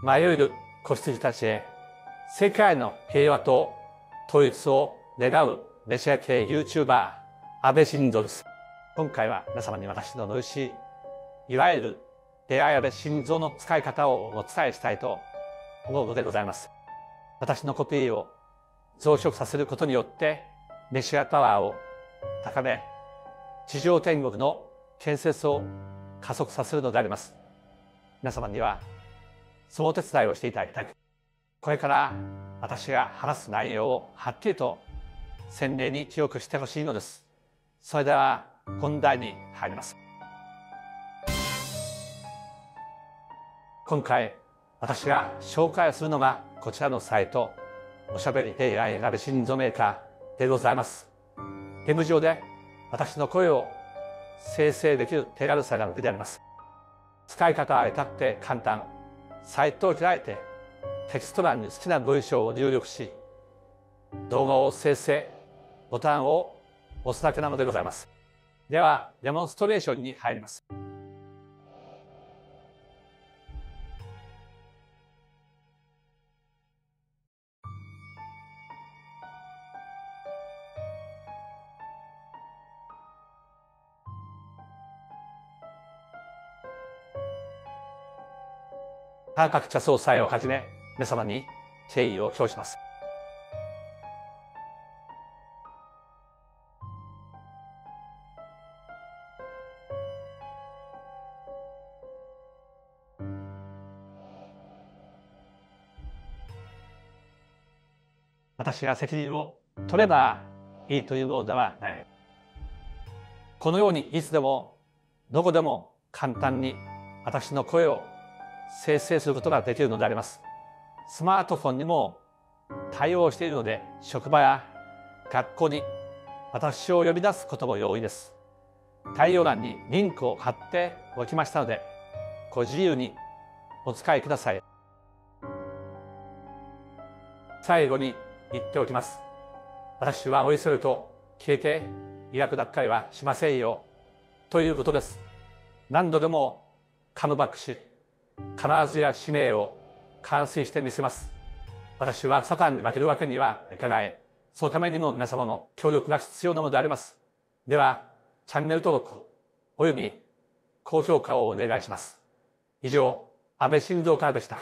迷える子羊たちへ世界の平和と統一を願うメシア系 YouTuber 安倍晋三です。今回は皆様に私の美味しい、いわゆる出会い安倍晋三の使い方をお伝えしたいと思うのでございます。私のコピーを増殖させることによってメシアパワーを高め、地上天国の建設を加速させるのであります。皆様にはそのお手伝いをしていただきたい。これから私が話す内容をはっきりと鮮明に記憶してほしいのです。それでは本題に入ります。今回私が紹介するのがこちらのサイトおしゃべり AI 選び心臓メーカーでございます。ゲーム上で私の声を生成できる手軽さが売りであります。使い方は至って簡単。サイトを開いてテキスト欄に好きな文章を入力し、動画を生成、ボタンを押すだけなのでございます。では、デモンストレーションに入ります。価格茶総裁をはじめ、皆様に敬意を表します。私が責任を取ればいいというのではない。このようにいつでもどこでも簡単に私の声を生成することができるのであります。スマートフォンにも対応しているので、職場や学校に私を呼び出すことも容易です。概要欄にリンクを貼っておきましたので、ご自由にお使いください。最後に言っておきます。私はおいそれと消えて医学脱会はしませんよ。ということです。何度でもカムバックし、必ずや使命を完遂してみせます。私はサタンに負けるわけにはいかない。そのためにも皆様の協力が必要なのであります。では、チャンネル登録、および高評価をお願いします。以上、安倍晋三からでした。